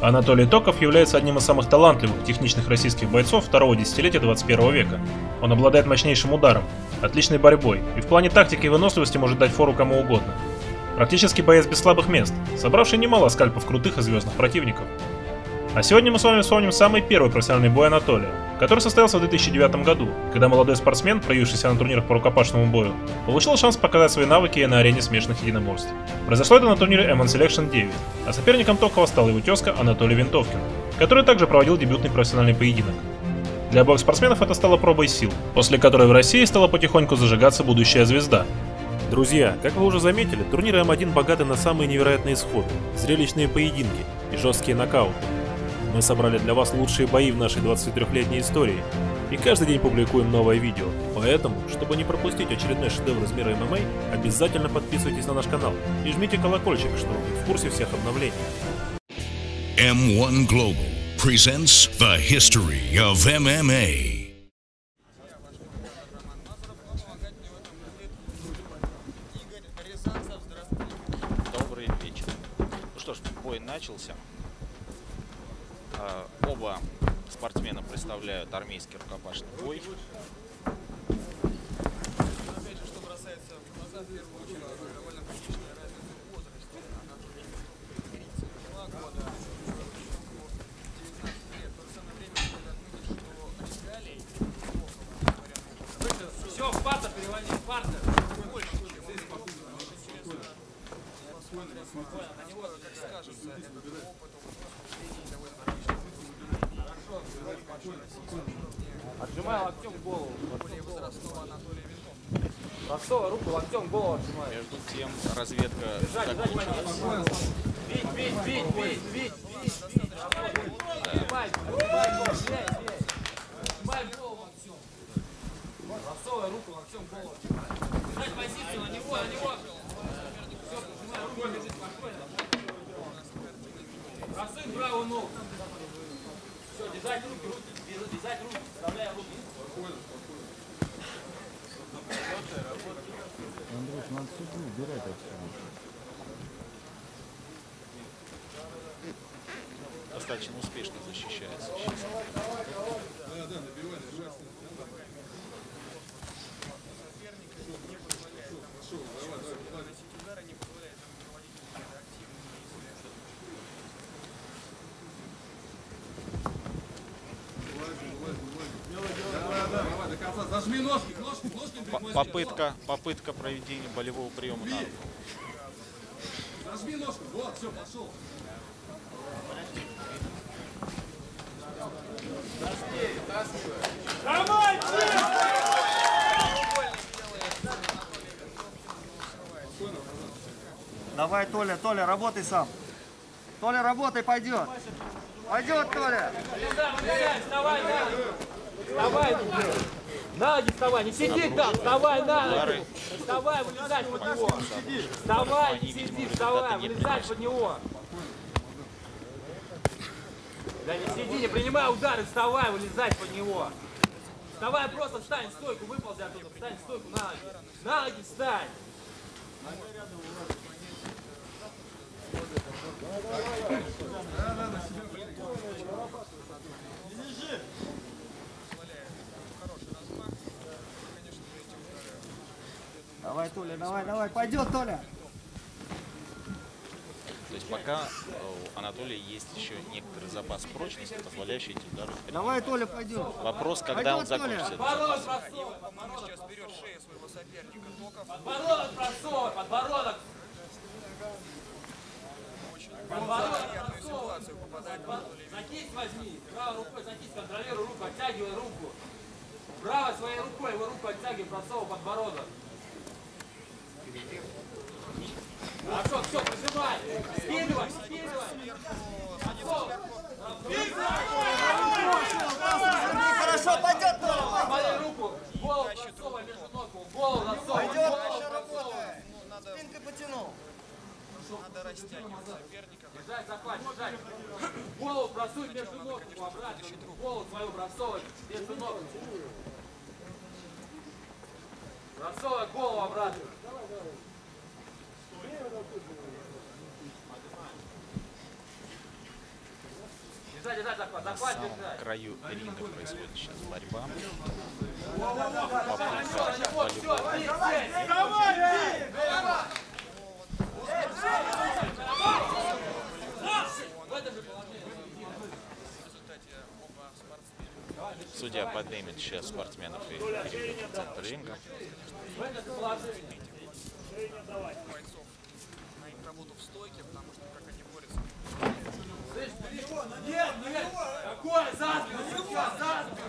Анатолий Токов является одним из самых талантливых техничных российских бойцов второго десятилетия 21 века. Он обладает мощнейшим ударом, отличной борьбой и в плане тактики и выносливости может дать фору кому угодно. Практически боец без слабых мест, собравший немало скальпов крутых и звездных противников. А сегодня мы с вами вспомним самый первый профессиональный бой Анатолия, который состоялся в 2009 году, когда молодой спортсмен, проявившийся на турнирах по рукопашному бою, получил шанс показать свои навыки на арене смешанных единоборств. Произошло это на турнире M1 Selection 9, а соперником Токова стал его тезка Анатолий Винтовкин, который также проводил дебютный профессиональный поединок. Для обоих спортсменов это стало пробой сил, после которой в России стала потихоньку зажигаться будущая звезда. Друзья, как вы уже заметили, турниры М1 богаты на самые невероятные исходы, зрелищные поединки и жесткие нокауты. Мы собрали для вас лучшие бои в нашей 23-летней истории и каждый день публикуем новое видео. Поэтому, чтобы не пропустить очередной шедевр из мира ММА, обязательно подписывайтесь на наш канал и жмите колокольчик, чтобы быть в курсе всех обновлений. M1 Global presents the history of MMA. Добрый вечер. Ну что ж, бой начался. А, Оба спортсмена представляют армейский рукопашный бой. Отжимай локтем голову. Ростова руку локтем голову отжимай. Между тем разведка Держать, держать, закончилась. бить, бить, бить, бить, бить, бить. Отжимай, отжимай, блядь, блядь. Отжимай голову локтем. Ростова руку локтем голову. Держать позицию на него, на него. Все, отжимай руку, держи спокойно. Просунь правую ногу. Все, держать руки, руки, держать руки, вставляй руки. Достаточно успешно защищается. сейчас. Попытка, попытка проведения болевого приема на руку. Ножку, вот, все, пошел. Давай, Толя, Толя, работай сам. Толя, работай, пойдет. Пойдет, Толя. Вставай, на ноги. Ноги вставай, не сиди там, вставай на ноги. Вставай, вылезай под него. Вставай, не сиди, вставай, вылезай под него. Да не сиди, не принимай удары, вставай, вылезай под него. Вставай, просто встань в стойку, выползи оттуда, встань в стойку, на ноги. На ноги встань. Давай, Толя, давай, давай, пойдет, Толя. То есть пока э, у Анатолия есть еще некоторый запас прочности, позволяющий эти удары. Давай, Толя, пойдет. Вопрос, когда он Пойдет, Толя. закончится. Подбородок просовывай, подбородок просовывай, подбородок. Подбородок просовывай. За кисть возьми, правой рукой за кисть контролируй руку, оттягивай руку. Правой своей рукой его руку оттягивай, просовывай подбородок. Хорошо, все, прижимай. Скидывай, скидывай. Хорошо, пойдет. Смотри руку, голову просовывай между ног, голову засовывай. Пойдет, еще работай. Спинкой потянул. Держать, захват, держать. Голову просунь между ног, обратно. Голову свою просовывай между ног. Просовывай голову обратно. Держать, держать захват, На захват самом держать. краю ринга происходит сейчас борьба. Хорошо, вот, все, бей, бей. В это же положение. Судья поднимет сейчас спортсменов и переведет в центр ринга. Нет, нет, какой? За спину, сейчас, за спину.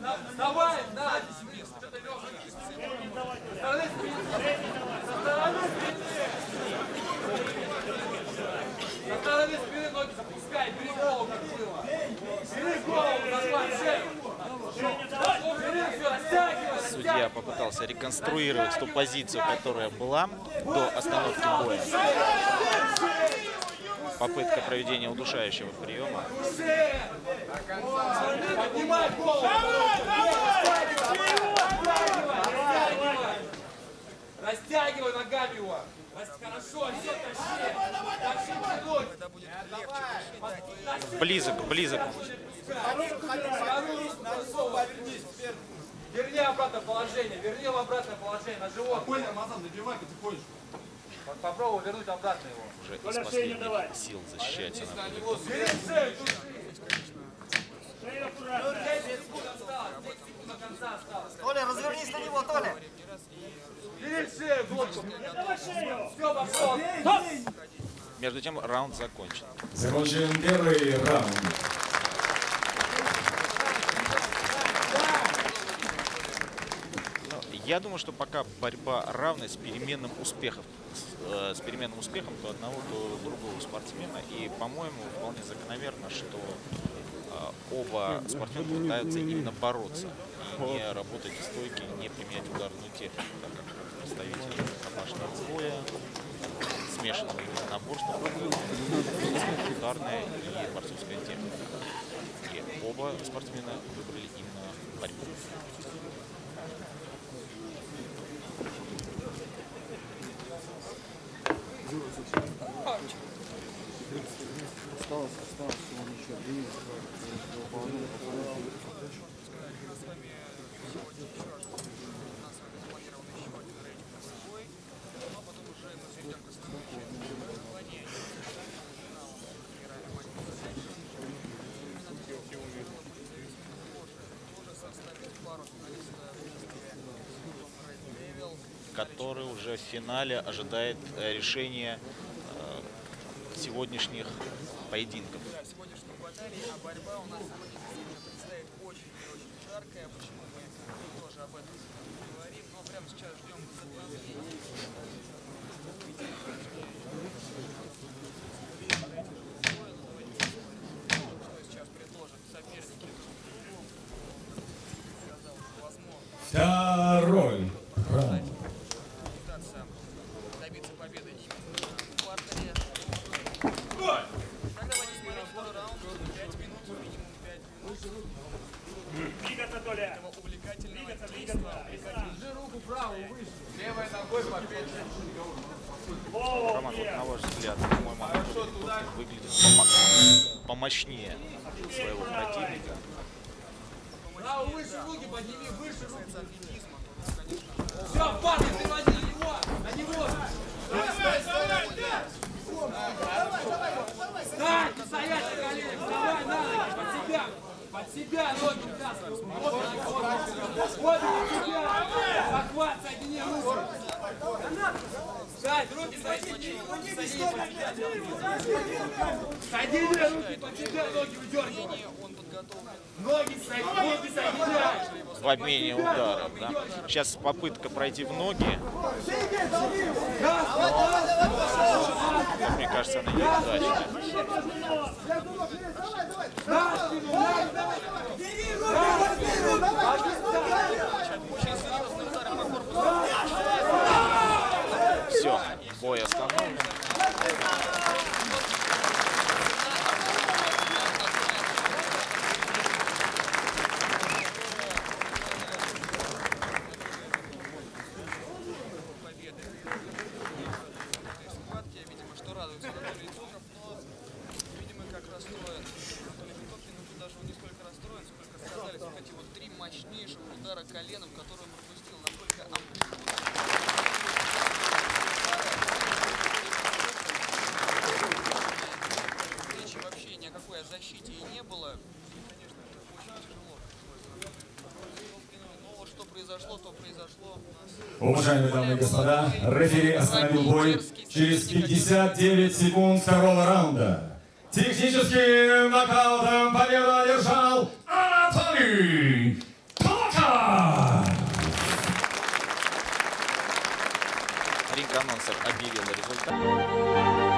Да- Давай, да. Со стороны спины. Ноги запускай, бери голову, как было. Бери голову, захват, шею. Бери, все, растягивай. попытался реконструировать ту позицию, которая была до остановки боя. Попытка проведения удушающего приема. Растягивай. Ногами его. Хорошо, все, тащи. Тащи. Близок, близок. Вторую руку просовывай, вернись. Верни обратно положение, верни его обратное положение на живот. Понял, Рамазан, набивай потихонечку. Вот Попробуй вернуть обратно его. Уже из последних сил защищается Анатолий. Бери шею, тут. 10 секунд осталось, 10 секунд до конца осталось. Толя, развернись на него, Толя. Бери шею, глотку. Все, пошел. Между тем раунд закончен. Закончен первый раунд. Я думаю, что пока борьба равная с переменным успехом, с, э, с переменным успехом то одного, то другого спортсмена. И, по-моему, вполне закономерно, что э, оба спортсмена пытаются именно бороться и не работать в стойке, не применять ударную технику, так как представители рукопашного боя, смешанного наборства, ударная и борцовская техника. И оба спортсмена выбрали именно борьбу. Осталось, осталось, он еще один, который уже в финале ожидает э, решения э, сегодняшних поединков. сегодняшней баталии, а борьба у нас сегодня предстоит очень и очень жаркая. Почему мы тоже об этом говорим. Но прямо сейчас ждем возобновления. Выглядит помо- помощнее своего противника. Правую выше руки подними, выше руки. Все, парни, приводи на него, на него. Встань, не стоять на коленях, вставай на ноги, под себя, под себя ноги втаскивай. Вот на тебя. Захват, соедини руки. Встань, руки руки себя. Соедини руки себя, ноги выдергивай. Ноги соедини, ноги соединяй. В обмене ударов, да. Сейчас попытка пройти в ноги, мне кажется, она неудачная. Все, бой остановлен. boy, произошло, то произошло. Уважаемые дамы и господа, рефери остановил бой через 59 секунд второго раунда. Техническим нокаутом победу одержал Анатолий Плакар! Ринг анонсер объявил результат.